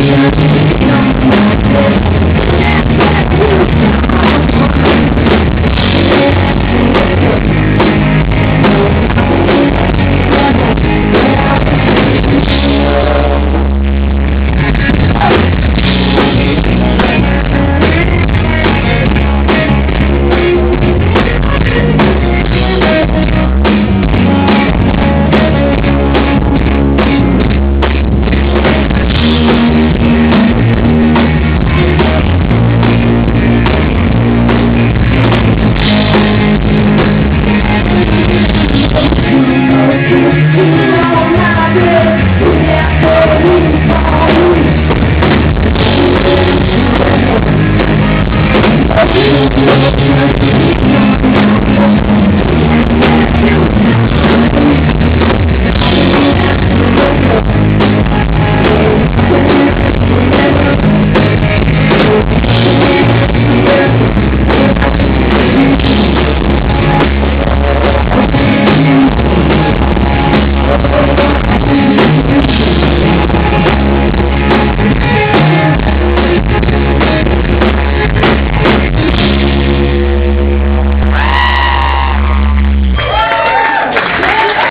Thank you. I'm not gonna do it.